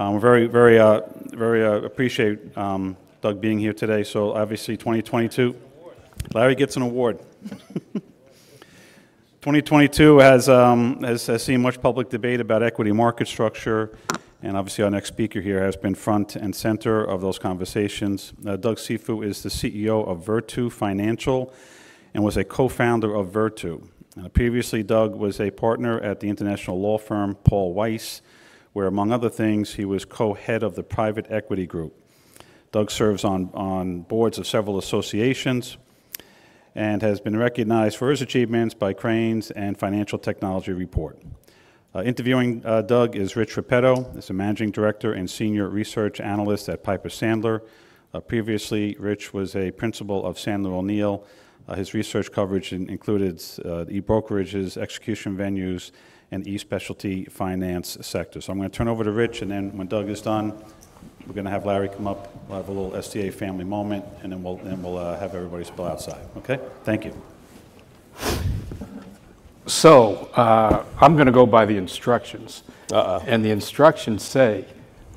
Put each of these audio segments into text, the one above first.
Um, We're very, very, uh, very uh, appreciate um, Doug being here today. So obviously, 2022, Larry gets an award. 2022 has, um, has, has seen much public debate about equity market structure, and obviously our next speaker here has been front and center of those conversations. Uh, Doug Cifu is the CEO of Virtu Financial and was a co-founder of Virtu. Uh, previously, Doug was a partner at the international law firm Paul Weiss, where, among other things, he was co-head of the private equity group. Doug serves on, on boards of several associations, and has been recognized for his achievements by Crain's and Financial Technology Report. Uh, interviewing uh, Doug is Rich Repetto, is a managing director and senior research analyst at Piper Sandler. Uh, previously, Rich was a principal of Sandler O'Neill. Uh, his research coverage in, included uh, e-brokerages, execution venues, and e-specialty finance sector. So I'm going to turn over to Rich, and then when Doug is done, we're going to have Larry come up, we'll have a little STA family moment, and then we'll, then we'll uh, have everybody spill outside. Okay? Thank you. So, uh, I'm going to go by the instructions. And the instructions say,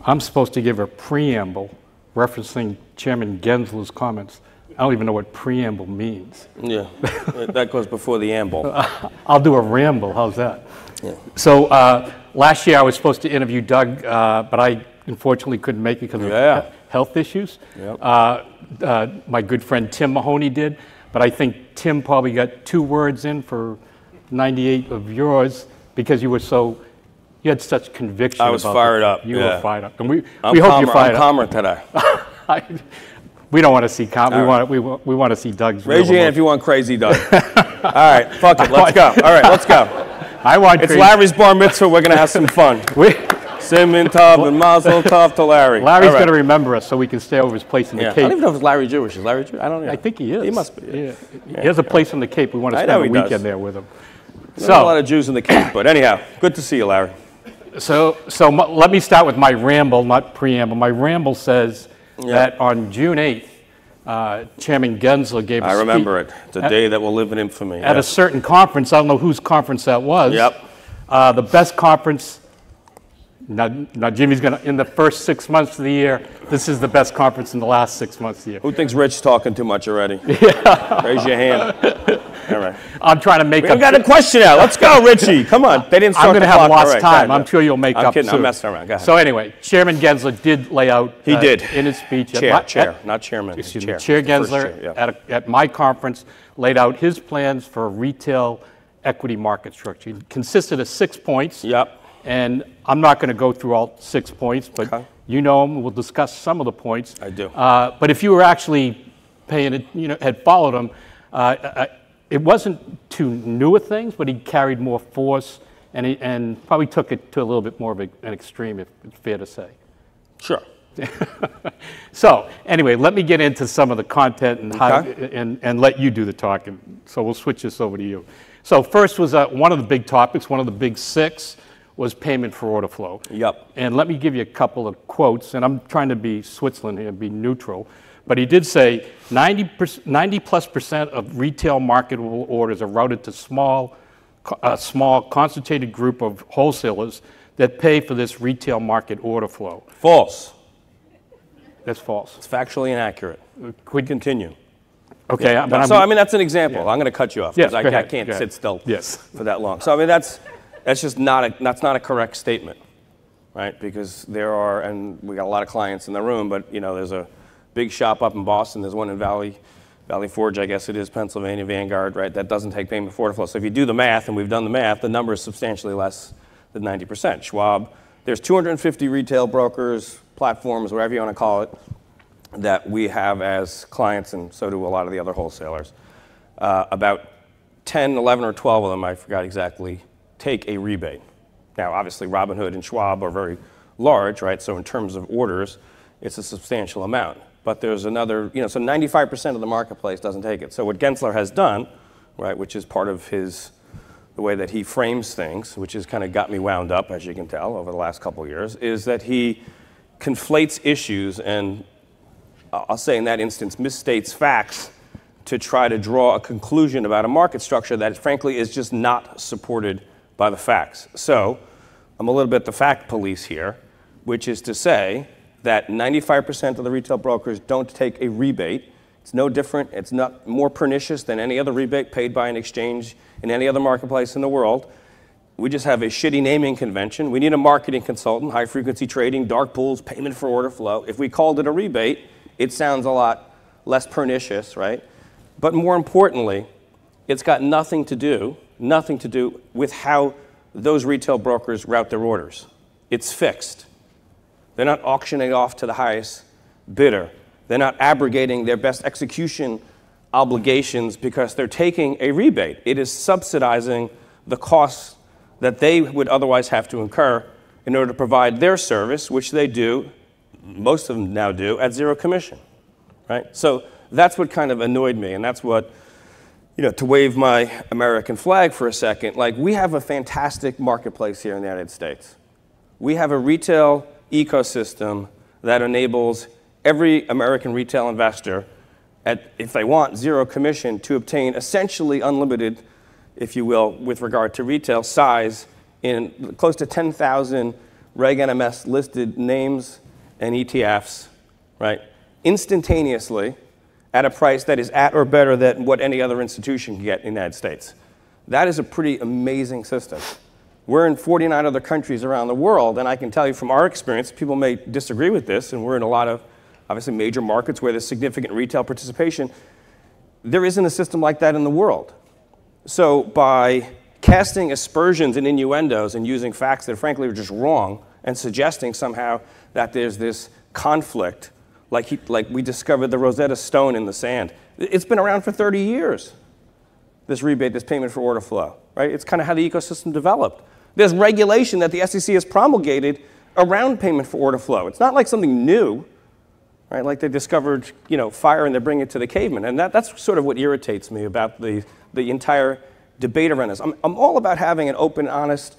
I'm supposed to give a preamble referencing Chairman Gensler's comments. I don't even know what preamble means. Yeah, that goes before the amble. I'll do a ramble, how's that? So, uh, last year I was supposed to interview Doug, uh, but I unfortunately couldn't make it because of Yeah. he- health issues. Yep. Uh, uh, My good friend Tim Mahoney did, but I think Tim probably got two words in for 98 of yours because you were so, you had such conviction I was about fired the- up, You yeah. were fired up. And we, I'm we hope calmer, you're fired I'm up. calmer today. I- We don't want to see, com- we right. want, we we want to see Doug's. Raise your hand if you want crazy Doug. All right, fuck it, let's go. All right, let's go. I want. It's crazy- Larry's bar mitzvah, we're gonna have some fun. We- Siman Tov and Mazel Tov to Larry. Larry's right. going to remember us so we can stay over his place in the Yeah, I don't even know if it's Larry Jewish. Is Larry Jewish? I don't know. I think he is. He must be. Yeah. He has a place in the Cape. We want to spend a he does. weekend there with him. There's a lot of Jews in the Cape, but anyhow, good to see you, Larry. so, so let me start with my ramble, not preamble. My ramble says that on June 8th, uh, Chairman Gensler gave a I remember it. It's a At- day that will live in infamy. at a certain conference. I don't know whose conference that was. Yep. Uh, the best conference. Now, now Jimmy's going to, in the first six months of the year, this is the best conference in the last six months of the year. Who thinks Rich's talking too much already? Raise your hand. All right. I'm trying to make We up. got a question now. Let's go, Richie. Come on. They didn't start I'm going to have lost right, time. I'm sure you'll make I'm up kidding. soon. I'm messing around. Go ahead. So anyway, Chairman Gensler did lay out. He uh, did. in his speech. at chair, my- chair, at- not chairman. excuse chair. me, Chair Gensler chair, yeah. at, a, at my conference laid out his plans for a retail equity market structure. It consisted of six points. Yep. And I'm not going to go through all six points, but Okay. you know them. We'll discuss some of the points. I do. Uh, but if you were actually paying it, you know, had followed them. uh, uh, it wasn't too new of things, but he carried more force and, he, and probably took it to a little bit more of a, an extreme, if it's fair to say. Sure. So anyway, let me get into some of the content and, how, Okay. and, and let you do the talking. So we'll switch this over to you. So first was uh, one of the big topics, one of the big six, was payment for order flow. Yep. And let me give you a couple of quotes, and I'm trying to be Switzerland here, be neutral. But he did say 90, 90 plus percent of retail marketable orders are routed to small, a uh, small concentrated group of wholesalers that pay for this retail market order flow. False. That's false. It's factually inaccurate. Uh, Could Continue. Okay, but I'm, so I mean, that's an example. I'm going to cut you off Yes, because I, I can't sit still Yes. for that long. So I mean, that's that's just not a that's not a correct statement, right? Because there are, and we got a lot of clients in the room, but you know, there's a big shop up in Boston. There's one in Valley Valley Forge, I guess it is, Pennsylvania Vanguard, right? That doesn't take payment for order flow. So if you do the math, and we've done the math, the number is substantially less than 90%. Schwab, there's 250 retail brokers, platforms, whatever you want to call it, that we have as clients, and so do a lot of the other wholesalers. Uh, about 10, 11, or 12 of them, I forgot exactly, take a rebate. Now, obviously, Robinhood and Schwab are very large, right? So in terms of orders, it's a substantial amount. But there's another, you know, so 95% of the marketplace doesn't take it. So what Gensler has done, right, which is part of his, the way that he frames things, which has kind of got me wound up, as you can tell, over the last couple years, is that he conflates issues and uh, I'll say in that instance, misstates facts to try to draw a conclusion about a market structure that, frankly, is just not supported by the facts. So, I'm a little bit the fact police here. which is to say that 95% of the retail brokers don't take a rebate. It's no different, it's not more pernicious than any other rebate paid by an exchange in any other marketplace in the world. We just have a shitty naming convention. We need a marketing consultant, high frequency trading, dark pools, payment for order flow. If we called it a rebate, it sounds a lot less pernicious, right? But more importantly, it's got nothing to do, nothing to do with how those retail brokers route their orders. It's fixed. They're not auctioning off to the highest bidder. They're not abrogating their best execution obligations because they're taking a rebate. It is subsidizing the costs that they would otherwise have to incur in order to provide their service, which they do, most of them now do, at zero commission. Right? So that's what kind of annoyed me, and that's what, you know, to wave my American flag for a second, like we have a fantastic marketplace here in the United States. We have a retail ecosystem that enables every American retail investor, at, if they want, zero commission to obtain essentially unlimited, if you will, with regard to retail size in close to 10,000 Reg NMS listed names and ETFs, right? Instantaneously at a price that is at or better than what any other institution can get in the United States. That is a pretty amazing system. We're in 49 other countries around the world, and I can tell you from our experience, people may disagree with this, and we're in a lot of obviously major markets where there's significant retail participation. There isn't a system like that in the world. So by casting aspersions and innuendos and using facts that frankly are just wrong and suggesting somehow that there's this conflict, like, he, like we discovered the Rosetta Stone in the sand. It's been around for 30 years, this rebate, this payment for order flow, right? It's kind of how the ecosystem developed. There's regulation that the SEC has promulgated around payment for order flow. It's not like something new right? Like they discovered, you know, fire and they bring it to the caveman. And that, that's sort of what irritates me about the, the entire debate around this. I'm, I'm all about having an open, honest,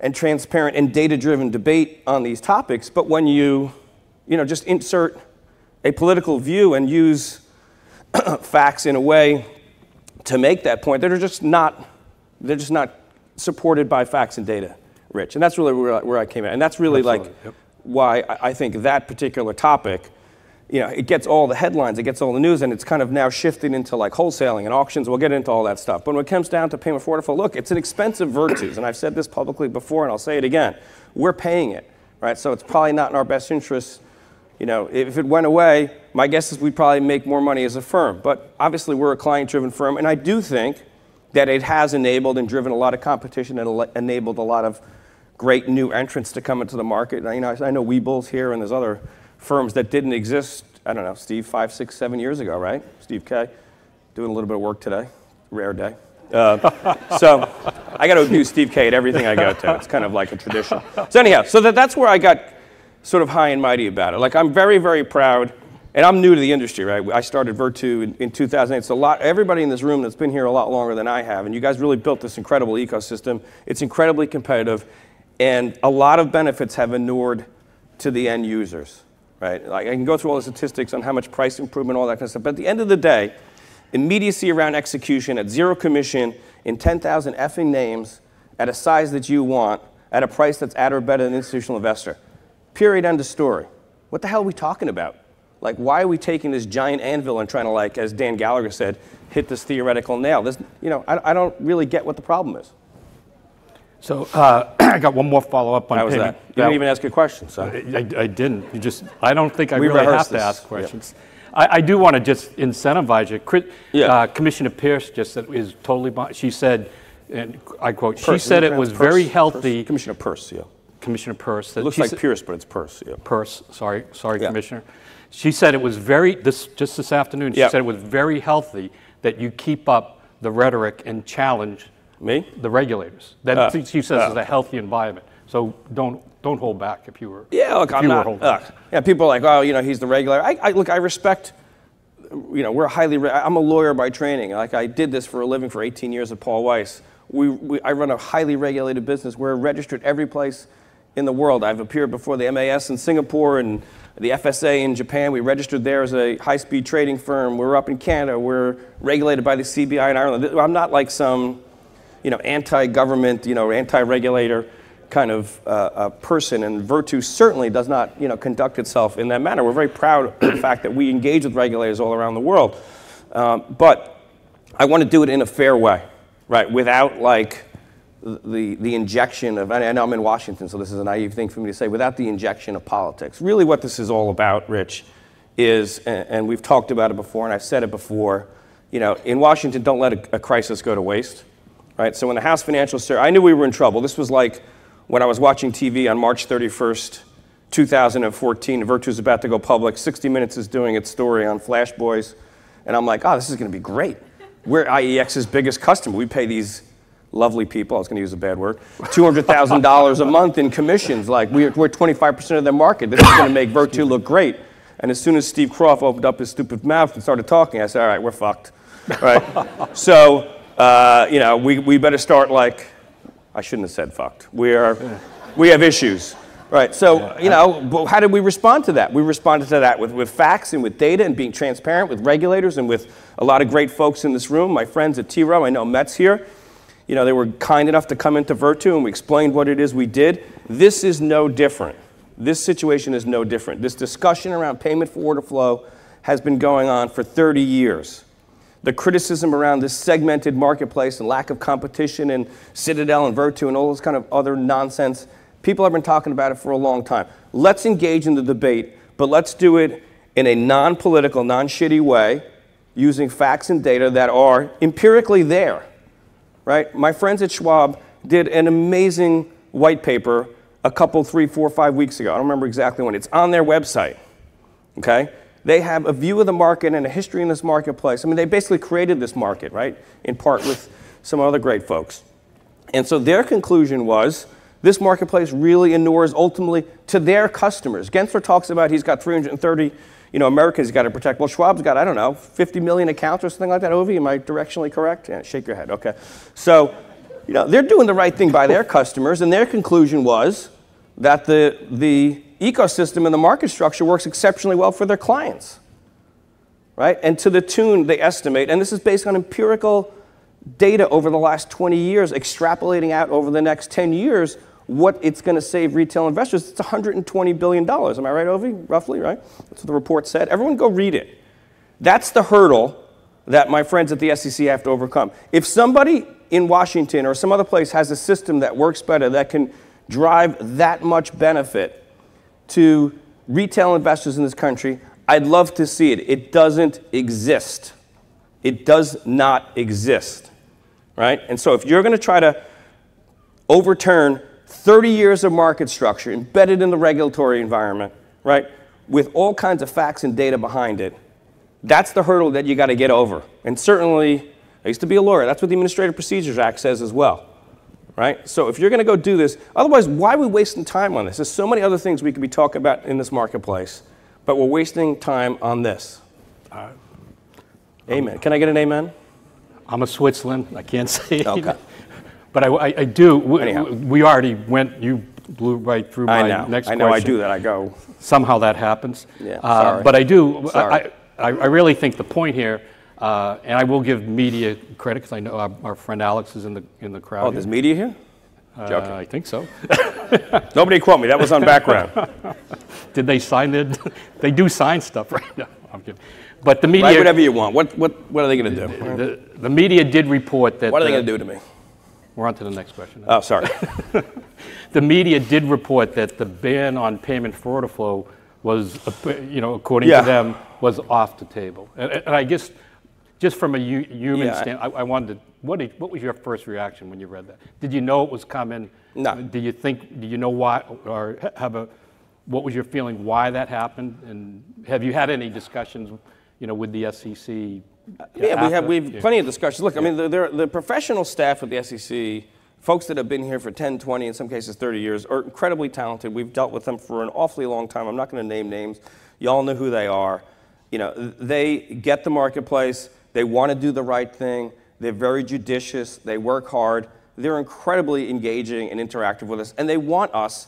and transparent and data-driven debate on these topics, but when you, you know, just insert a political view and use facts in a way to make that point, they're just not, they're just not supported by facts and data, Rich. And that's really where I, where I came at. And that's really Absolutely. like yep. why I think that particular topic you know, it gets all the headlines, it gets all the news, and it's kind of now shifting into like wholesaling and auctions. We'll get into all that stuff. But when it comes down to payment for order look, it's an expensive virtue, and I've said this publicly before, and I'll say it again. We're paying it, right? So it's probably not in our best interest. You know, if it went away, my guess is we'd probably make more money as a firm. But obviously, we're a client-driven firm, and I do think that it has enabled and driven a lot of competition and enabled a lot of great new entrants to come into the market. You know, I know Webull's here, and there's other firms that didn't exist, I don't know, Steve, five, six, seven years ago, right? Steve K, doing a little bit of work today, rare day. Uh, so I got to abuse Steve K at everything I go to. It's kind of like a tradition. So anyhow, so that, that's where I got sort of high and mighty about it. Like I'm very, very proud, and I'm new to the industry, right? I started Virtu in, in 2008. So a lot, everybody in this room that's been here a lot longer than I have, and you guys really built this incredible ecosystem. It's incredibly competitive, and a lot of benefits have inured to the end users right? Like I can go through all the statistics on how much price improvement, all that kind of stuff. But at the end of the day, immediacy around execution at zero commission in 10,000 effing names at a size that you want at a price that's at or better than an institutional investor. Period, end of story. What the hell are we talking about? Like, why are we taking this giant anvil and trying to, like, as Dan Gallagher said, hit this theoretical nail? This, you know, I, I don't really get what the problem is. So uh, I got one more follow-up on How payment. that? You didn't even ask a question, so. I, I, I didn't. You just, I don't think I we really have this. to ask questions. I, I, do want to just incentivize you. yeah. Uh, Commissioner Pierce just said is totally. She said, and I quote, Peirce, she said it was Peirce, very healthy. Peirce? Commissioner Peirce, yeah. Commissioner Peirce. It looks like Pierce, but it's Peirce, yeah. Peirce, sorry, sorry, yeah. Commissioner. She said it was very this just this afternoon. She yeah. said it was very healthy that you keep up the rhetoric and challenge me? The regulators. That uh, she says uh, is a healthy environment. So don't don't hold back if you were. Yeah, look, I'm not. Yeah, people are like, oh, you know, he's the regulator. I, I look, I respect. You know, we're highly. I'm a lawyer by training. Like I did this for a living for 18 years at Paul Weiss. We, we, I run a highly regulated business. We're registered every place in the world. I've appeared before the MAS in Singapore and the FSA in Japan. We registered there as a high-speed trading firm. We're up in Canada. We're regulated by the CBI in Ireland. I'm not like some you know, anti-government, you know, anti-regulator kind of uh, uh, person, and Virtu certainly does not, you know, conduct itself in that manner. We're very proud of the fact that we engage with regulators all around the world, um, but I want to do it in a fair way, right? Without like the, the injection of, I know I'm in Washington, so this is a naive thing for me to say, without the injection of politics. Really, what this is all about, Rich, is, and, and we've talked about it before, and I've said it before, you know, in Washington, don't let a, a crisis go to waste, right? So when the House Financial Services, I knew we were in trouble. This was like when I was watching TV on March 31st, 2014, Virtu's about to go public. 60 Minutes is doing its story on Flash Boys, and I'm like, oh, this is going to be great. We're IEX's biggest customer. We pay these lovely people, I was going to use a bad word, $200,000 a month in commissions. Like, we're, we're 25% of their market. This is going to make Virtu look great. And as soon as Steve Kroft opened up his stupid mouth and started talking, I said, all right, we're fucked. Right? so, uh, you know, we, we better start like, I shouldn't have said fucked. We, are, we have issues. Right, so, you know, how did we respond to that? We responded to that with, with facts and with data and being transparent with regulators and with a lot of great folks in this room, my friends at T Rowe, I know Met's here you know, they were kind enough to come into Virtu and we explained what it is we did. This is no different. This situation is no different. This discussion around payment for order flow has been going on for 30 years. The criticism around this segmented marketplace and lack of competition and Citadel and Virtu and all this kind of other nonsense, people have been talking about it for a long time. Let's engage in the debate, but let's do it in a non political, non shitty way using facts and data that are empirically there right? My friends at Schwab did an amazing white paper a couple, three, four, five weeks ago. I don't remember exactly when. It's on their website, okay? They have a view of the market and a history in this marketplace. I mean, they basically created this market, right? In part with some other great folks. And so their conclusion was this marketplace really inures ultimately to their customers. Gensler talks about he's got 330 you know, America's got to protect. Well, Schwab's got, I don't know, 50 million accounts or something like that, Ovi? Am I directionally correct? Yeah, shake your head. Okay. So, you know, they're doing the right thing by their customers, and their conclusion was that the, the ecosystem and the market structure works exceptionally well for their clients. Right? And to the tune they estimate, and this is based on empirical data over the last 20 years, extrapolating out over the next 10 years, what it's going to save retail investors. It's $120 billion. Am I right, Ovi? Roughly, right? That's what the report said. Everyone go read it. That's the hurdle that my friends at the SEC have to overcome. If somebody in Washington or some other place has a system that works better, that can drive that much benefit to retail investors in this country, I'd love to see it. It doesn't exist. It does not exist, right? And so if you're going to try to overturn 30 years of market structure embedded in the regulatory environment, right, with all kinds of facts and data behind it, that's the hurdle that you got to get over. And certainly, I used to be a lawyer. That's what the Administrative Procedures Act says as well, right? So if you're going to go do this, otherwise, why are we wasting time on this? There's so many other things we could be talking about in this marketplace, but we're wasting time on this. Uh, amen. Can I get an amen? I'm a Switzerland. I can't say. Okay. But I, I, I do, we, we already went, you blew right through I my know. next I know I question. do that. I go. Somehow that happens. Yeah, Uh, sorry. But I do, Sorry. I, I, I really think the point here, uh, and I will give media credit, because I know our, our friend Alex is in the, in the crowd. Oh, there's media here? Uh, joking. I think so. Nobody quote me. That was on background. Did they sign it? They do sign stuff right now. I'm kidding. But the Write media, whatever you want. What, what, what are they going to do? the, the media did report that. What are they the- going to do to me? We're on to the next question. Oh, sorry. The media did report that the ban on payment for order flow was, you know, according Yeah. to them, was off the table. And, and I guess, just from a human Yeah, I- I, I wanted, to, what, did, what was your first reaction when you read that? Did you know it was coming? No. Did you think, do you know why, or have a, what was your feeling why that happened? And have you had any discussions, you know, with the SEC? Yeah, we have we've Yeah. plenty of discussions. Look, I mean, the, the, the professional staff at the SEC, folks that have been here for 10, 20, in some cases 30 years, are incredibly talented. We've dealt with them for an awfully long time. I'm not going to name names. Y'all know who they are. You know, they get the marketplace. They want to do the right thing. They're very judicious. They work hard. They're incredibly engaging and interactive with us, and they want us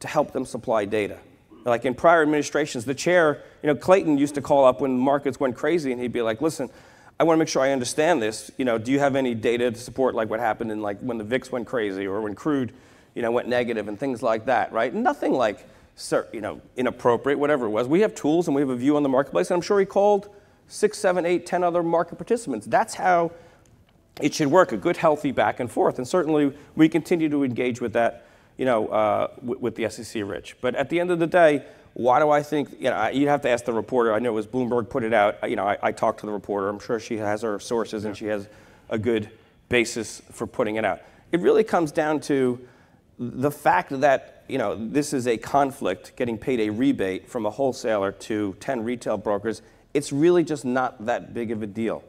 to help them supply data. Like in prior administrations, the chair, you know, Clayton used to call up when markets went crazy, and he'd be like, "Listen, I want to make sure I understand this. You know, do you have any data to support like what happened in like when the VIX went crazy or when crude, you know, went negative and things like that, right? Nothing like, you know, inappropriate, whatever it was. We have tools and we have a view on the marketplace, and I'm sure he called six, seven, eight, ten other market participants. That's how it should work, a good, healthy back and forth. And certainly, we continue to engage with that, you know, uh, with, with the SEC, Rich. But at the end of the day, why do I think, you know, you'd have to ask the reporter. I know it was Bloomberg put it out. You know, I, I talked to the reporter. I'm sure she has her sources and she has a good basis for putting it out. It really comes down to the fact that, you know, this is a conflict, getting paid a rebate from a wholesaler to 10 retail brokers. It's really just not that big of a deal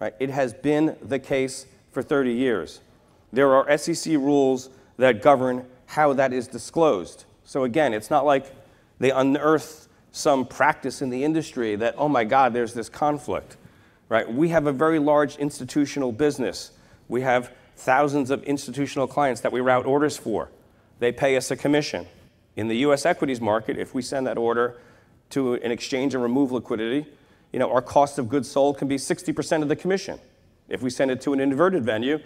right? It has been the case for 30 years. There are SEC rules that govern how that is disclosed. So again, it's not like they unearth some practice in the industry that, oh my God, there's this conflict, right? We have a very large institutional business. We have thousands of institutional clients that we route orders for. They pay us a commission. In the US equities market, if we send that order to an exchange and remove liquidity, you know, our cost of goods sold can be 60% of the commission. If we send it to an inverted venue,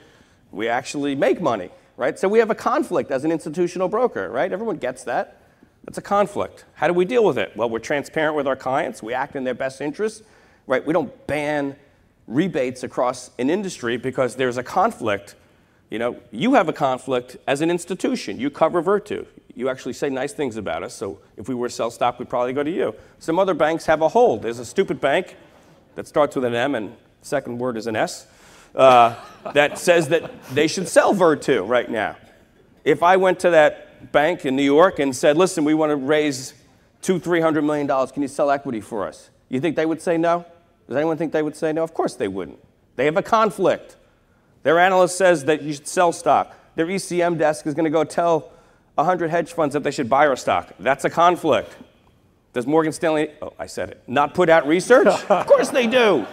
we actually make money, right? So we have a conflict as an institutional broker, right? Everyone gets that. That's a conflict. How do we deal with it? Well, we're transparent with our clients. We act in their best interest, right? We don't ban rebates across an industry because there's a conflict. You know, you have a conflict as an institution. You cover Virtu. You actually say nice things about us. So if we were to sell stock, we'd probably go to you. Some other banks have a hold. There's a stupid bank that starts with an M and second word is an S uh, that says that they should sell Virtu right now. If I went to that bank in New York and said, listen, we want to raise two, three hundred million dollars, can you sell equity for us? You think they would say no? Does anyone think they would say no? Of course they wouldn't. They have a conflict. Their analyst says that you should sell stock. Their ECM desk is going to go tell 100 hedge funds that they should buy our stock. That's a conflict. Does Morgan Stanley, oh, I said it, not put out research? of course they do,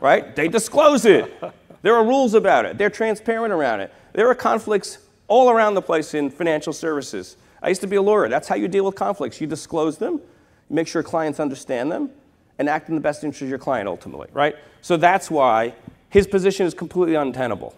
right? They disclose it. There are rules about it, they're transparent around it. There are conflicts all around the place in financial services. I used to be a lawyer. That's how you deal with conflicts. You disclose them, make sure clients understand them, and act in the best interest of your client ultimately, right? So that's why his position is completely untenable.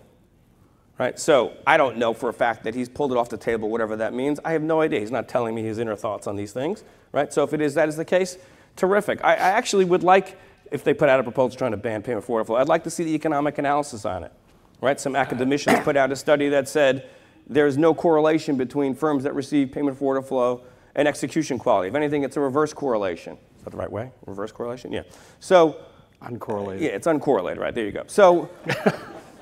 Right? So I don't know for a fact that he's pulled it off the table, whatever that means. I have no idea. He's not telling me his inner thoughts on these things. Right? So if it is that is the case, terrific. I, I actually would like, if they put out a proposal trying to ban payment for order flow, I'd like to see the economic analysis on it. Right? Some academicians put out a study that said there's no correlation between firms that receive payment for order flow and execution quality. If anything, it's a reverse correlation. Is that the right way? Reverse correlation? Yeah. So Uncorrelated. yeah, it's uncorrelated, right? There you go. So,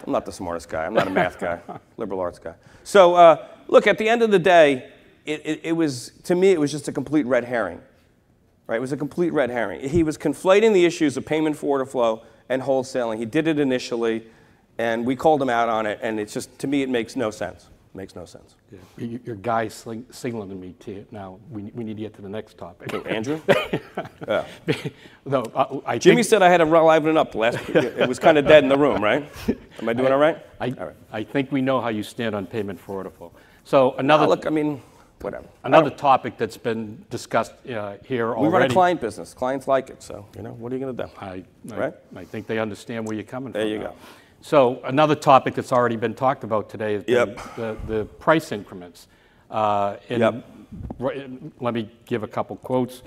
I'm not the smartest guy. I'm not a math guy, liberal arts guy. So, uh, look, at the end of the day, it, it, it was, to me, it was just a complete red herring, right? It was a complete red herring. He was conflating the issues of payment for order flow and wholesaling. He did it initially, and we called him out on it, and it's just, to me, it makes no sense. It makes no sense. Yeah. Your guy's sling- signaling me to, now, we, we need to get to the next topic. So, Andrew? No, I- I Jimmy said I had to liven it up last, it was kind of dead in the room, right? Am I doing all right? I, All right. I think we know how you stand on payment for order flow. So another, look, I mean, whatever. another topic that's been discussed uh, here We already. run a client business. Clients like it, so, you know, what are you going to do? I, I, Right? I think they understand where you're coming from. There you now. go. So another topic that's already been talked about today is Yep. the, the price increments. Uh, and Yep. ri- Let me give a couple quotes.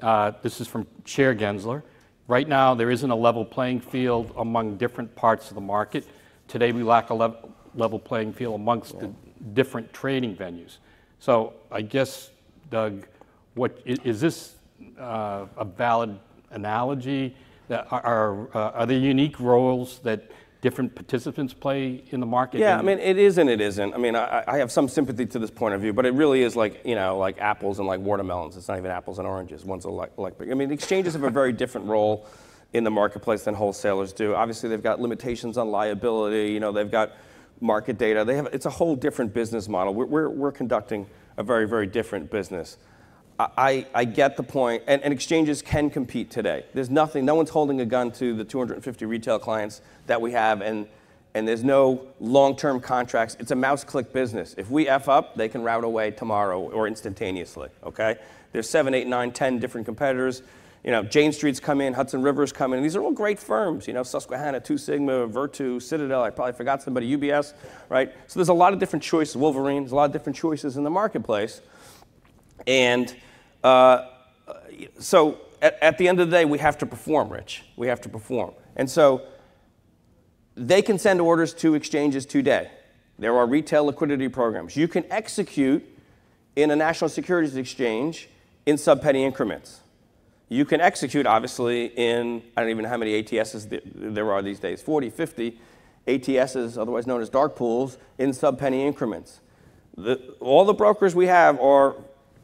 Uh, This is from Chair Gensler. Right now, there isn't a level playing field among different parts of the market. Today, we lack a lev- level playing field amongst the different trading venues. So I guess, Doug, what, i- is this uh, a valid analogy? That Are, are uh, are there unique roles that different participants play in the market? Yeah, I mean, it is and it isn't. I mean, I, I have some sympathy to this point of view, but it really is like, you know, like apples and like watermelons. It's not even apples and oranges. One's a like, like I mean, exchanges have a very different role in the marketplace than wholesalers do. Obviously, they've got limitations on liability. You know, they've got market data. They have, it's a whole different business model. We're, we're, we're conducting a very, very different business. I, I get the point, and, and exchanges can compete today. There's nothing, no one's holding a gun to the 250 retail clients that we have, and, and there's no long-term contracts. It's a mouse click business. If we F up, they can route away tomorrow or instantaneously, okay? There's seven, eight, nine, ten different competitors. You know, Jane Street's come in, Hudson River's come in. These are all great firms, you know, Susquehanna, Two Sigma, Virtu, Citadel. I probably forgot somebody, UBS, right? So there's a lot of different choices. Wolverine, there's a lot of different choices in the marketplace. And uh, so at, at the end of the day, we have to perform, Rich. We have to perform. And so they can send orders to exchanges today. There are retail liquidity programs. You can execute in a national securities exchange in sub-penny increments. You can execute, obviously, in, I don't even know how many ATSs there are these days, 40, 50 ATSs, otherwise known as dark pools, in sub-penny increments. The, all the brokers we have are,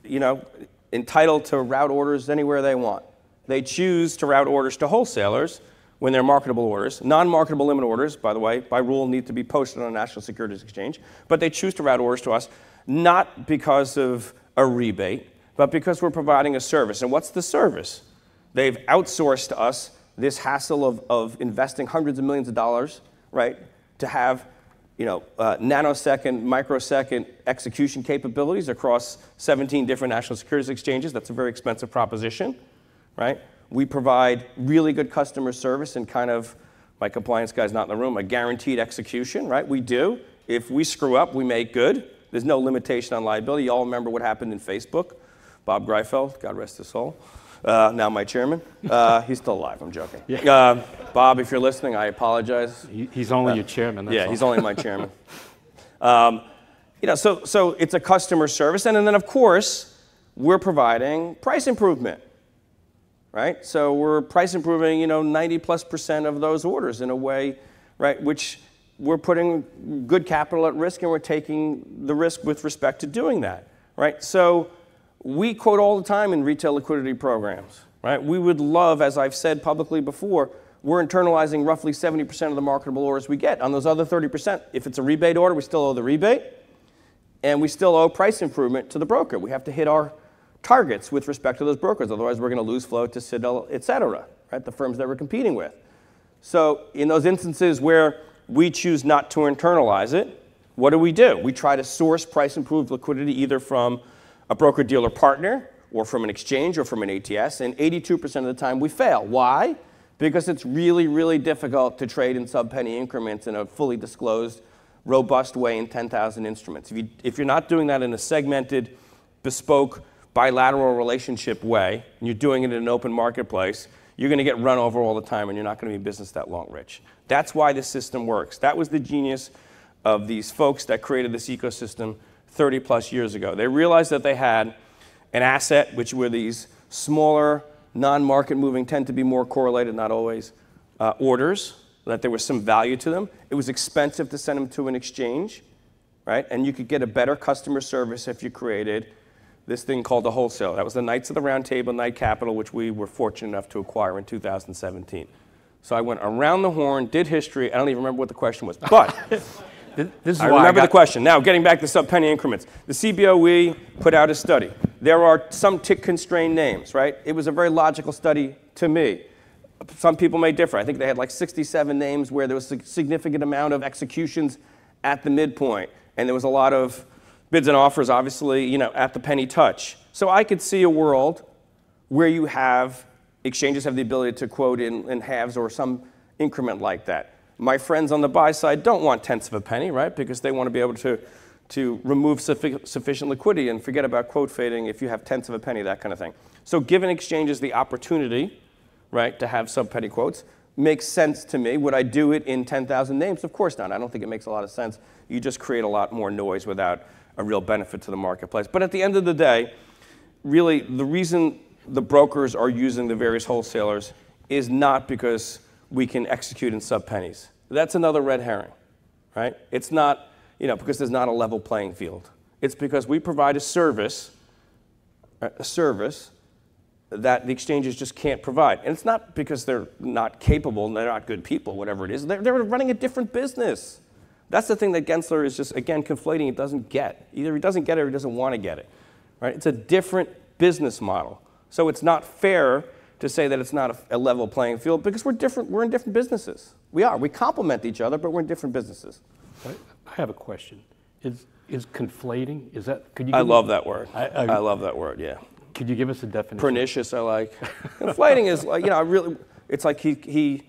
you know, entitled to route orders anywhere they want. They choose to route orders to wholesalers when they're marketable orders. Non-marketable limit orders, by the way, by rule need to be posted on a national securities exchange, but they choose to route orders to us not because of a rebate, but because we're providing a service. And what's the service? They've outsourced to us this hassle of, of investing hundreds of millions of dollars, right, to have you know, uh, nanosecond, microsecond execution capabilities across 17 different national securities exchanges. That's a very expensive proposition, right? We provide really good customer service and kind of, my compliance guy's not in the room, a guaranteed execution, right? We do. If we screw up, we make good. There's no limitation on liability. You all remember what happened in Facebook. Bob Greifeld, God rest his soul, uh, now my chairman. Uh, he's still alive, I'm joking. Yeah. Uh, Bob, if you're listening, I apologize. He, he's only your chairman. yeah, all. he's only my chairman. Um, you know, so, so it's a customer service. And then, of course, we're providing price improvement right? So we're price improving, you know, 90 plus percent of those orders in a way, right, which we're putting good capital at risk and we're taking the risk with respect to doing that, right? So we quote all the time in retail liquidity programs, right? We would love, as I've said publicly before, we're internalizing roughly 70% of the marketable orders we get. On those other 30%, if it's a rebate order, we still owe the rebate, and we still owe price improvement to the broker. We have to hit our targets with respect to those brokers. Otherwise, we're going to lose flow to Citadel, et cetera, right? The firms that we're competing with. So in those instances where we choose not to internalize it, what do we do? We try to source price improved liquidity either from a broker dealer partner or from an exchange or from an ATS, and 82% of the time we fail. Why? Because it's really, really difficult to trade in sub penny increments in a fully disclosed, robust way in 10,000 instruments. If, you, if you're not doing that in a segmented, bespoke, bilateral relationship way, and you're doing it in an open marketplace, you're going to get run over all the time and you're not going to be in business that long, Rich. That's why this system works. That was the genius of these folks that created this ecosystem 30 plus years ago. They realized that they had an asset, which were these smaller, non market moving, tend to be more correlated, not always, uh, orders, that there was some value to them. It was expensive to send them to an exchange, right? And you could get a better customer service if you created this thing called the wholesale. That was the Knights of the Round Table, Knight Capital, which we were fortunate enough to acquire in 2017. So I went around the horn, did history. I don't even remember what the question was, but this is I why remember I the question. Now, getting back to sub-penny increments. The CBOE put out a study. There are some tick-constrained names, right? It was a very logical study to me. Some people may differ. I think they had like 67 names where there was a significant amount of executions at the midpoint, and there was a lot of bids and offers, obviously, you know, at the penny touch. So I could see a world where you have exchanges have the ability to quote in, in halves or some increment like that. My friends on the buy side don't want tenths of a penny, right? Because they want to be able to, to remove suffi- sufficient liquidity and forget about quote fading if you have tenths of a penny, that kind of thing. So giving exchanges the opportunity, right, to have sub penny quotes makes sense to me. Would I do it in 10,000 names? Of course not. I don't think it makes a lot of sense. You just create a lot more noise without a real benefit to the marketplace. But at the end of the day, really the reason the brokers are using the various wholesalers is not because we can execute in sub pennies. That's another red herring, right? It's not, you know, because there's not a level playing field. It's because we provide a service, a service that the exchanges just can't provide. And it's not because they're not capable and they're not good people, whatever it is. They're, they're running a different business. That's the thing that Gensler is just, again, conflating. He doesn't get. Either he doesn't get it or he doesn't want to get it. Right? It's a different business model. So it's not fair to say that it's not a, a level playing field because we're different. We're in different businesses. We are. We complement each other, but we're in different businesses. I have a question. Is, is conflating, is that, could you? I give me- love that word. I- I, I- love that word, yeah. Could you give us a definition? Pernicious, I like. Conflating is like, you know, I really, it's like he, he,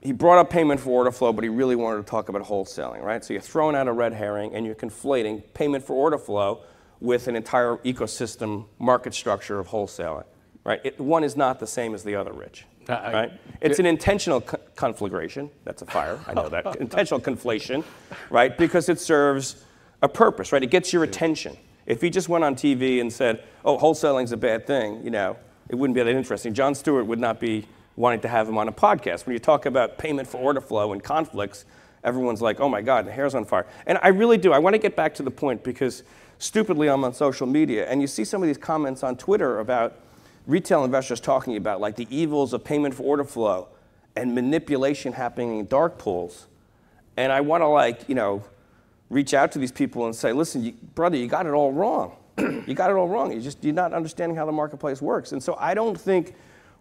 he brought up payment for order flow, but he really wanted to talk about wholesaling, right? So you're throwing out a red herring and you're conflating payment for order flow with an entire ecosystem market structure of wholesaling, right? It, one is not the same as the other, Rich, I- I- right? It's an intentional co- conflagration. That's a fire. I know that. intentional conflation, right? Because it serves a purpose, right? It gets your attention. If he just went on TV and said, "Oh, wholesaling's a bad thing," you know, it wouldn't be that interesting. Jon Stewart would not be wanting to have him on a podcast. When you talk about payment for order flow and conflicts, everyone's like, "Oh my God, the hair's on fire." And I really do. I want to get back to the point because stupidly I'm on social media, and you see some of these comments on Twitter about retail investors talking about like the evils of payment for order flow and manipulation happening in dark pools. And I want to like, you know, reach out to these people and say, listen, you, brother, you got it all wrong. you got it all wrong. You just, you're not understanding how the marketplace works. And so I don't think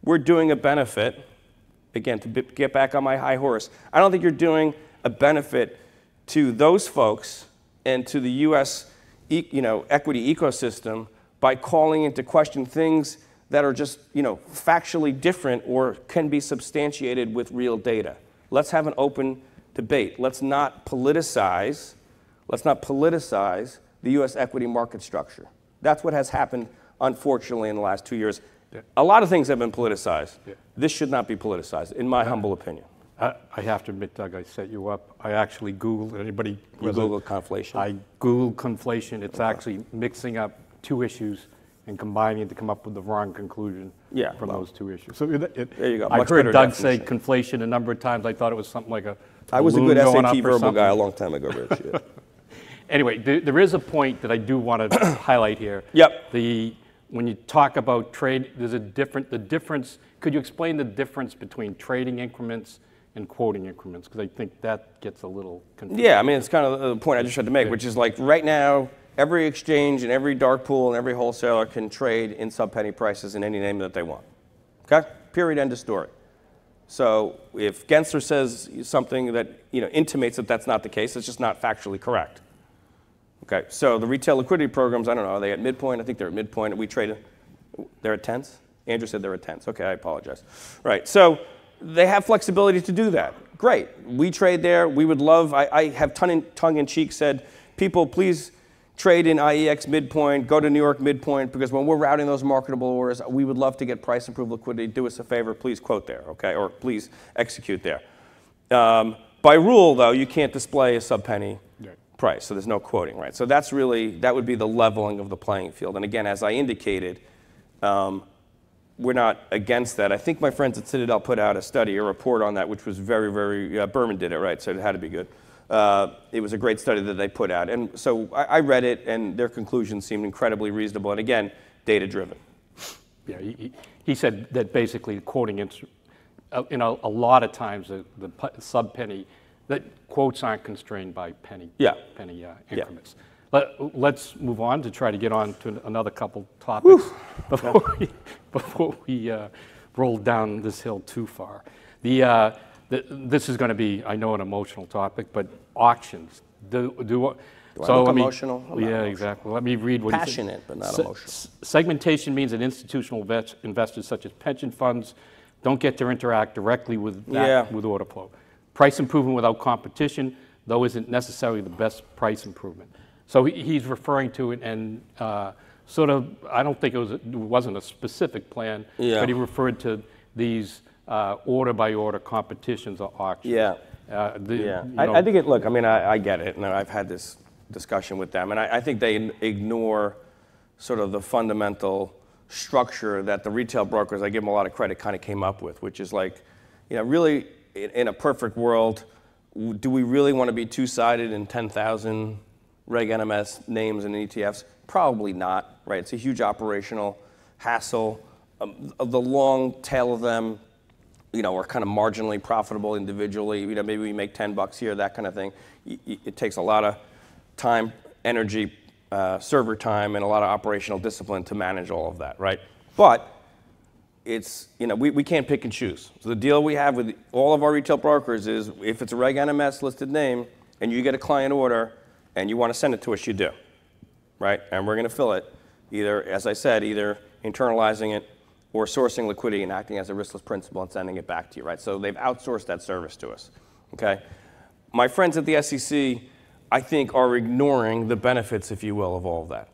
we're doing a benefit, again, to b- get back on my high horse, I don't think you're doing a benefit to those folks and to the U.S. E- you know, equity ecosystem by calling into question things that are just you know, factually different or can be substantiated with real data. Let's have an open debate. Let's not politicize, let's not politicize the U.S. equity market structure. That's what has happened, unfortunately, in the last two years. A lot of things have been politicized. This should not be politicized, in my humble opinion. I, I have to admit, Doug, I set you up. I actually Googled, anybody? You Googled conflation? I Googled conflation. It's actually mixing up two issues and combining it to come up with the wrong conclusion Yeah, from well, those two issues. So it, it, there you go. I've heard better Doug say conflation a number of times. I thought it was something like a. I was a good going SAT verbal something. guy a long time ago, Rich. yeah. Anyway, there, there is a point that I do want to highlight here. Yep. The, when you talk about trade, there's a different, the difference, could you explain the difference between trading increments and quoting increments? Because I think that gets a little confusing. Yeah, I mean, it's kind of the point I just tried to make, which is like right now, every exchange and every dark pool and every wholesaler can trade in sub penny prices in any name that they want. Okay? Period. End of story. So if Gensler says something that you know intimates that that's not the case, it's just not factually correct. Okay. So the retail liquidity programs, I don't know, are they at midpoint? I think they're at midpoint. We trade, they're at tenths. Andrew said they're at tenths. Okay, I apologize. Right. So they have flexibility to do that. Great. We trade there. We would love. I, I have in, tongue in cheek said, people, please trade in IEX midpoint. Go to New York midpoint because when we're routing those marketable orders, we would love to get price improved liquidity. Do us a favor, please quote there. Okay, or please execute there. Um, by rule, though, you can't display a sub penny Right. price, so there's no quoting, right? So that's really, that would be the leveling of the playing field. And again, as I indicated, um, we're not against that. I think my friends at Citadel put out a study, a report on that, which was very, very, uh, Berman did it, right? So it had to be good. Uh, it was a great study that they put out. And so I, I read it, and their conclusions seemed incredibly reasonable. And again, data driven. Yeah, he, he- said that basically quoting, uh, you know, a lot of times the, the pu- sub-penny, that quotes aren't constrained by penny. Yeah. Penny uh, Yeah. increments. Let, let's move on to try to get on to another couple topics before we, before we uh, roll down this hill too far. The, this is going to be, I know, an emotional topic, but auctions. Do, do, I so look let me- emotional? I'm yeah, emotional. exactly. Let me read what. Passionate, but not Se- emotional. Segmentation means that institutional vet- investors such as pension funds don't get to interact directly with that, Yeah. with order flow. Price improvement without competition, though, isn't necessarily the best price improvement. So he, he's referring to it and uh, sort of, I don't think it was, it wasn't a specific plan, Yeah. but he referred to these uh, order by order competitions or auctions. Yeah. Uh, the- Yeah, you I, know, I think it. Look, I mean, I, I get it, and I've had this discussion with them, and I, I think they ignore sort of the fundamental structure that the retail brokers, I give them a lot of credit, kind of came up with, which is like, you know, really, in, in a perfect world, do we really want to be two-sided in 10,000 Reg NMS names and ETFs? Probably not, right? It's a huge operational hassle. Um, the long tail of them you know, are kind of marginally profitable individually. You know, maybe we make 10 bucks here, that kind of thing. It takes a lot of time, energy, uh, server time, and a lot of operational discipline to manage all of that, right? But it's, you know, we, we can't pick and choose. So the deal we have with all of our retail brokers is if it's a Reg NMS listed name and you get a client order and you want to send it to us, you do, right? And we're going to fill it. either, as I said, either internalizing it or sourcing liquidity and acting as a riskless principal and sending it back to you, right? So they've outsourced that service to us, okay? My friends at the SEC, I think, are ignoring the benefits, if you will, of all of that.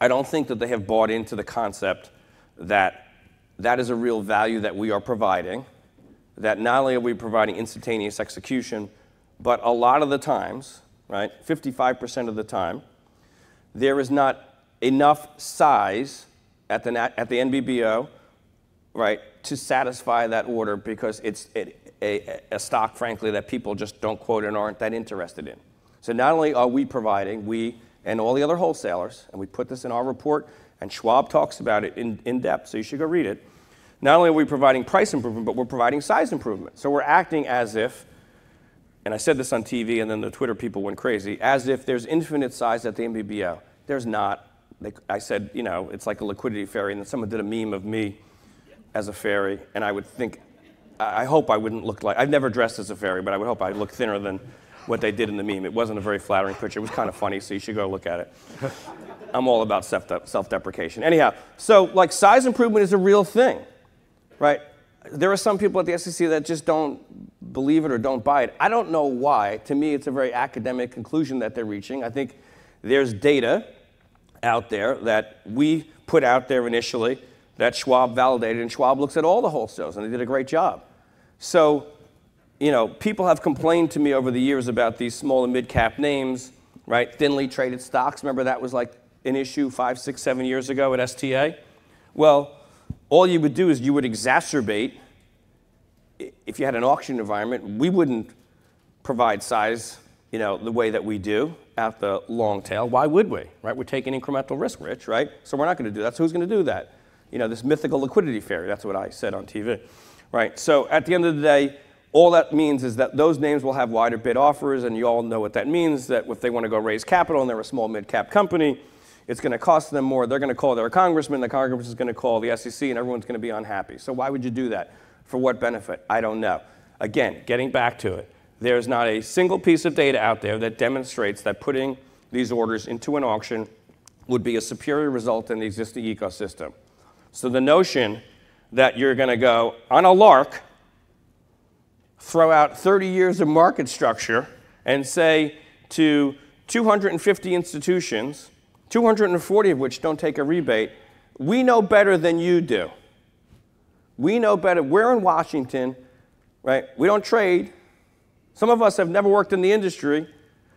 I don't think that they have bought into the concept that that is a real value that we are providing, that not only are we providing instantaneous execution, but a lot of the times, right, 55% of the time, there is not enough size at the, at the NBBO, right, to satisfy that order because it's a, a, a stock, frankly, that people just don't quote and aren't that interested in. So not only are we providing, we and all the other wholesalers, and we put this in our report, and Schwab talks about it in, in depth, so you should go read it. Not only are we providing price improvement, but we're providing size improvement. So we're acting as if, and I said this on TV, and then the Twitter people went crazy, as if there's infinite size at the NBBO. There's not. I said, you know, it's like a liquidity fairy, and then someone did a meme of me as a fairy, and I would think, I hope I wouldn't look like, I've never dressed as a fairy, but I would hope I look thinner than what they did in the meme. It wasn't a very flattering picture. It was kind of funny, so you should go look at it. I'm all about self deprecation. Anyhow, so like size improvement is a real thing, right? There are some people at the SEC that just don't believe it or don't buy it. I don't know why. To me, it's a very academic conclusion that they're reaching. I think there's data out there that we put out there initially that Schwab validated, and Schwab looks at all the wholesales, and they did a great job. So you know, people have complained to me over the years about these small and mid-cap names, right? Thinly traded stocks. Remember that was like an issue five, six, seven years ago at STA? Well, all you would do is you would exacerbate, if you had an auction environment, we wouldn't provide size, you know, the way that we do at the long tail. Why would we, right? We're taking incremental risk, Rich, right? So we're not going to do that. So who's going to do that? You know, this mythical liquidity fairy, that's what I said on TV, right? So at the end of the day, all that means is that those names will have wider bid offers, and you all know what that means, that if they want to go raise capital and they're a small mid-cap company, it's going to cost them more. They're going to call their congressman, the congressman is going to call the SEC, and everyone's going to be unhappy. So why would you do that? For what benefit? I don't know. Again, getting back to it, there's not a single piece of data out there that demonstrates that putting these orders into an auction would be a superior result in the existing ecosystem. So the notion that you're going to go on a lark throw out 30 years of market structure and say to 250 institutions, 240 of which don't take a rebate, we know better than you do. We know better. We're in Washington, right? We don't trade. Some of us have never worked in the industry,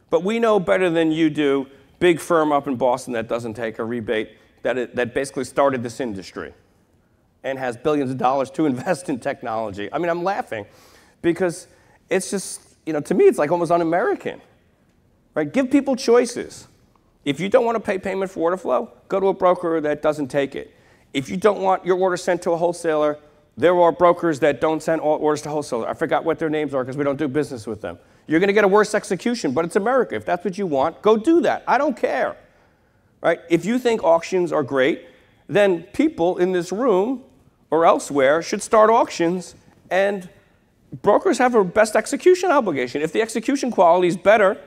but we know better than you do. Big firm up in Boston that doesn't take a rebate, that, it, that basically started this industry and has billions of dollars to invest in technology. I mean, I'm laughing because it's just, you know, to me, it's like almost un American. Right? Give people choices. If you don't want to pay payment for order flow, go to a broker that doesn't take it. If you don't want your order sent to a wholesaler, there are brokers that don't send orders to wholesalers. I forgot what their names are because we don't do business with them. You're going to get a worse execution, but it's America. If that's what you want, go do that. I don't care. Right? If you think auctions are great, then people in this room or elsewhere should start auctions and brokers have a best execution obligation. If the execution quality is better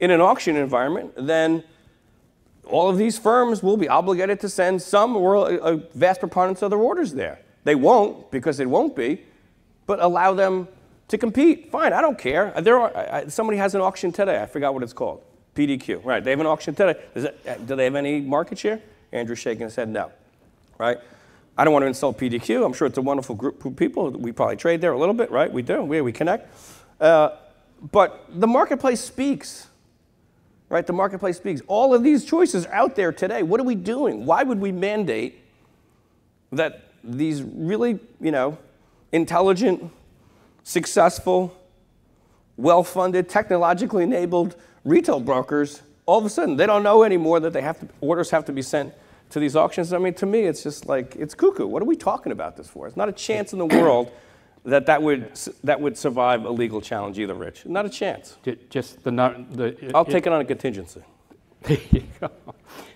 in an auction environment, then all of these firms will be obligated to send some or a vast preponderance of their orders there. They won't because it won't be, but allow them to compete. Fine, I don't care. There are, I, somebody has an auction today. I forgot what it's called. PDQ. Right. They have an auction today. It, do they have any market share? Andrew's shaking his head no. Right. I don't want to insult PDQ. I'm sure it's a wonderful group of people. We probably trade there a little bit, right? We do. We, we connect. Uh, but the marketplace speaks, right? The marketplace speaks. All of these choices are out there today. What are we doing? Why would we mandate that these really, you know, intelligent, successful, well-funded, technologically enabled retail brokers, all of a sudden, they don't know anymore that they have to, orders have to be sent to these auctions. I mean, to me, it's just like, it's cuckoo. What are we talking about this for? It's not a chance in the world that that would, that would survive a legal challenge either, Rich. Not a chance. Just the, not, the I'll it, take it on a contingency. There you go.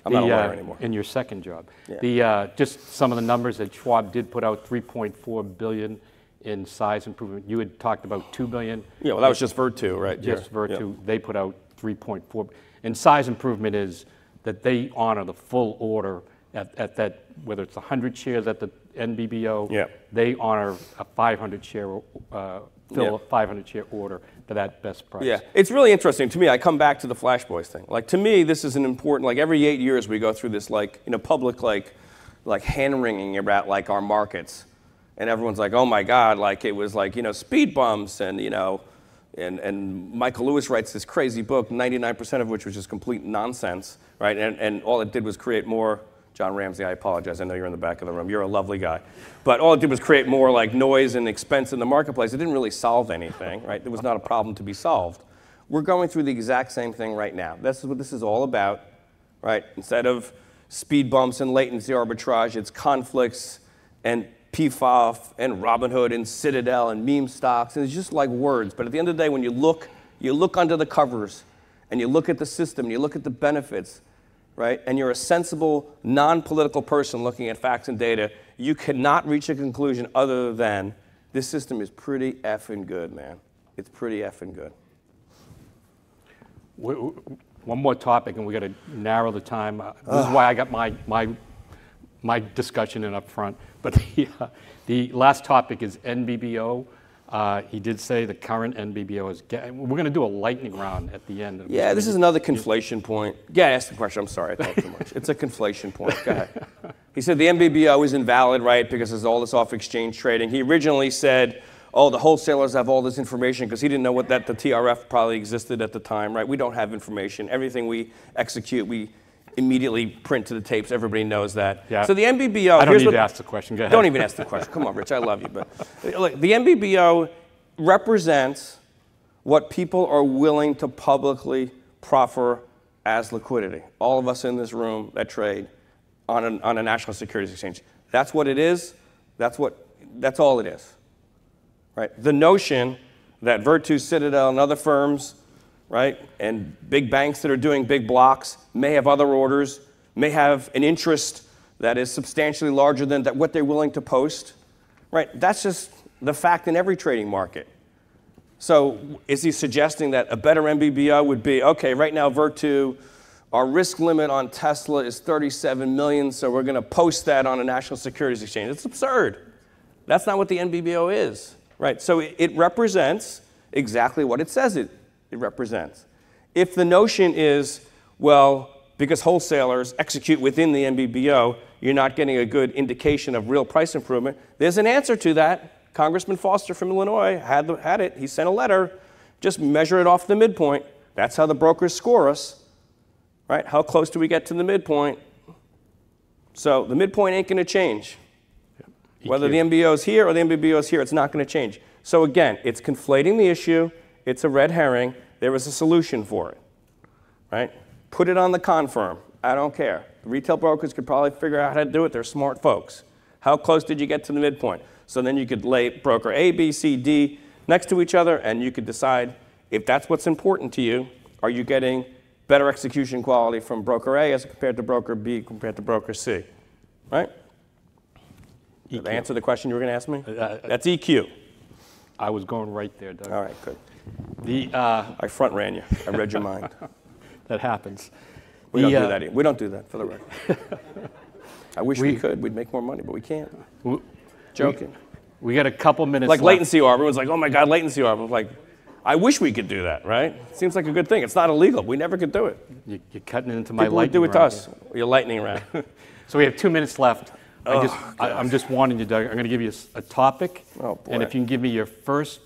I'm the, not a lawyer uh, anymore. In your second job. Yeah. The, uh, just some of the numbers that Schwab did put out 3.4 billion in size improvement. You had talked about 2 billion. Yeah, well, that was just Virtu, right? Just Virtu. Yeah. They put out 3.4. And size improvement is that they honor the full order at, at that, whether it's 100 shares at the NBBO, Yeah. they honor a 500 share, uh, fill Yeah. a 500 share order for that best price. Yeah, it's really interesting to me. I come back to the Flash Boys thing. Like to me, this is an important. Like every eight years, we go through this like you know public like like hand wringing about like our markets, and everyone's like, oh my god, like it was like you know speed bumps and you know. And, and Michael Lewis writes this crazy book, 99% of which was just complete nonsense, right? And, and all it did was create more John Ramsay, I apologize. I know you're in the back of the room. You're a lovely guy. But all it did was create more like noise and expense in the marketplace. It didn't really solve anything, right? There was not a problem to be solved. We're going through the exact same thing right now. This is what this is all about, right? Instead of speed bumps and latency arbitrage, it's conflicts and PFOF and Robinhood and Citadel and meme stocks. And it's just like words. But at the end of the day, when you look, you look under the covers and you look at the system, and you look at the benefits, right? And you're a sensible, non political person looking at facts and data, you cannot reach a conclusion other than this system is pretty effing good, man. It's pretty effing good. One more topic, and we got to narrow the time. Uh, This is why I got my, my, my discussion in up front. But the, uh, the last topic is NBBO. Uh, He did say the current NBBO is, ge- we're going to do a lightning round at the end. Yeah, this is another conflation point. Yeah, ask the question. I'm sorry, I talked too much. It's a conflation point. Go ahead. He said the NBBO is invalid, right, because there's all this off exchange trading. He originally said, oh, the wholesalers have all this information because he didn't know what that the TRF probably existed at the time, right? We don't have information. Everything we execute, we immediately print to the tapes. Everybody knows that. Yeah. So the NBBO. I don't here's need what- to ask the question. Go ahead. don't even ask the question. Come on, Rich, I love you. But look, the NBBO represents what people are willing to publicly proffer as liquidity. All of us in this room that trade on a, on a national securities exchange. That's what it is. That's, what, that's all it is. Right? The notion that Virtu, Citadel, and other firms, right, and big banks that are doing big blocks may have other orders, may have an interest that is substantially larger than that what they're willing to post, right? That's just the fact in every trading market. So is he suggesting that a better NBBO would be okay? Right now, Virtu, our risk limit on Tesla is 37 million, so we're going to post that on a national securities exchange. It's absurd. That's not what the NBBO is, right? So it, it represents exactly what it says it, it represents. If the notion is, well, because wholesalers execute within the NBBO, you're not getting a good indication of real price improvement, there's an answer to that. Congressman Foster from Illinois had, the, had it. He sent a letter. Just measure it off the midpoint. That's how the brokers score us, right? How close do we get to the midpoint? So the midpoint ain't going to change. Whether the MBO is here or the NBBO is here, it's not going to change. So again, it's conflating the issue. It's a red herring. There is a solution for it, right? Put it on the confirm. I don't care. The retail brokers could probably figure out how to do it. They're smart folks. How close did you get to the midpoint? So then you could lay broker A, B, C, D next to each other, and you could decide if that's what's important to you. Are you getting better execution quality from broker A as compared to broker B compared to broker C? Right? Did I answer the question you were going to ask me? uh, That's EQ. I was going right there, Doug. All right, good. The, uh, I front ran you. I read your mind. that happens. We don't The, do uh, that. here. We don't do that for the record. I wish we, could. We'd make more money, but we can't. w- Joking. We got a couple minutes Like left. latency arb. Everyone's like, oh my God, latency arb. I'm like, I wish we could do that, right? Seems like a good thing. It's not illegal. We never could do it. You- You're cutting into my People would do lightning it to us. Your lightning round. So we have two minutes left. I Oh, just, I, I'm just wanting you, Doug. I'm going to give you a topic, Oh, and if you can give me your first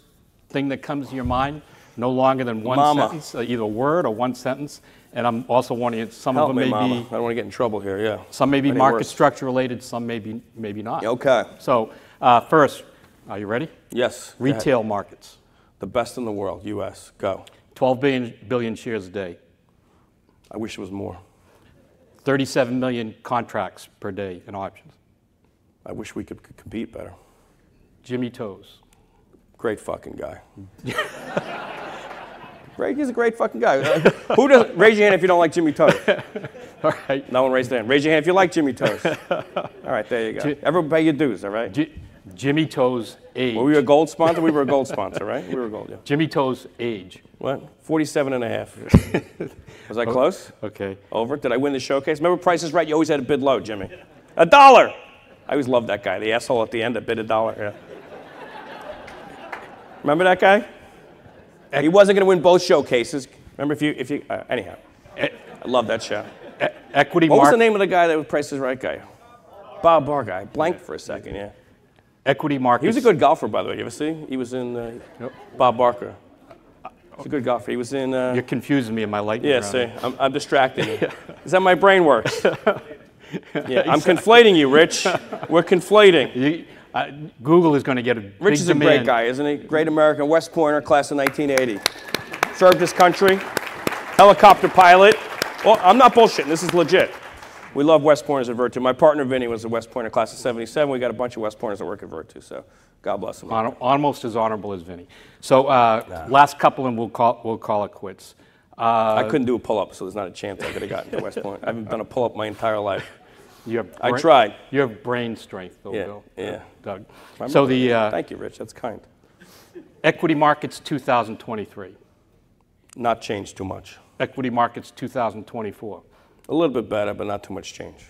thing that comes to your mind, no longer than one Mama. sentence, uh, either a word or one sentence. And I'm also warning you, some Help of them me, may mama. be I don't want to get in trouble here. Yeah. some may be Any market worse. structure related, some may be maybe not. Okay. So uh, first, are you ready? Yes. Retail markets, The best in the world. U.S. Go. 12 billion, billion shares a day, I wish it was more. 37 million contracts per day in options. I wish we could compete better. Jimmy Toes. Great fucking guy. Great, he's a great fucking guy. Uh, Who does raise your hand if you don't like Jimmy Toes? All right. No one raised their hand. Raise your hand if you like Jimmy Toes. All right, there you go. Everybody pay your dues, all right? Ji- Jimmy Toe's age. Were we a gold sponsor? We were a gold sponsor, right? We were gold, yeah. Jimmy Toe's age. What? 47 and a half. Was I close? Okay. Over? Did I win the showcase? Remember Price is Right? You always had to bid low, Jimmy. A dollar! I always loved that guy, the asshole at the end that bid a dollar. Yeah. Remember that guy? He wasn't going to win both showcases. Remember if you, if you, uh, anyhow. I love that show. E- equity What was the name of the guy that was Price is Right guy? Bob Barr guy. Blanked for a second, yeah. Equity markets. He was a good golfer, by the way. You ever see? He was in uh, Bob Barker. He's a good golfer. He was in. Uh, You're confusing me in my lightning yeah, round. see, I'm, I'm distracting you. Is that my brain works? yeah, I'm conflating you, Rich. We're conflating. You- uh, Google is going to get a big Rich is a demand. great guy, isn't he? Great American, West Pointer, class of 1980. Served his country, helicopter pilot. Well, I'm not bullshitting. This is legit. We love West Pointers at Virtu. My partner Vinny was a West Pointer, class of 77. We got a bunch of West Pointers that work at Virtu, so God bless them. Hon- almost as honorable as Vinny. So uh, last couple, and we'll call we'll call it quits. Uh, I couldn't do a pull-up, so there's not a chance I could have gotten to West Point. I haven't done a pull-up my entire life. You have I brain- tried. You have brain strength, though, Yeah, Bill. yeah. Doug. I'm- So the uh, Thank you, Rich. That's kind. equity markets 2023, Not changed too much. equity markets 2024. A little bit better, but not too much change.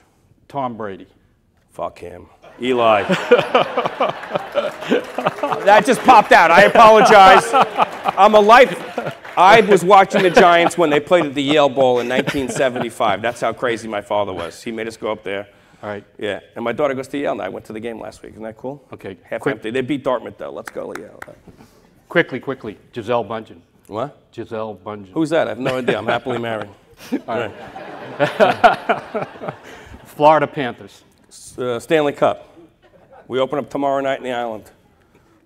Tom Brady. Fuck him. Eli. that just popped out. I apologize. I'm a life. I was watching the Giants when they played at the Yale Bowl in 1975. That's how crazy my father was. He made us go up there. All right. Yeah. And my daughter goes to Yale now. I went to the game last week. Isn't that cool? Okay, Half quick- empty. They beat Dartmouth, though. Let's go, Yale. Quickly, quickly. Gisele Bündchen. What? Gisele Bündchen. Who's that? I have no idea. I'm happily married. All right. Florida Panthers. Uh, Stanley Cup. We open up tomorrow night in the island.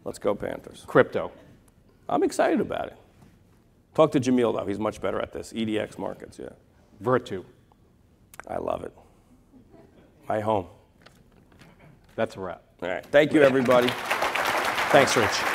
Let's go, Panthers. Crypto. I'm excited about it. Talk to Jamil, though. He's much better at this. EDX markets, yeah. Virtu. I love it. My home. That's a wrap. All right. Thank you, everybody. Thanks, Rich.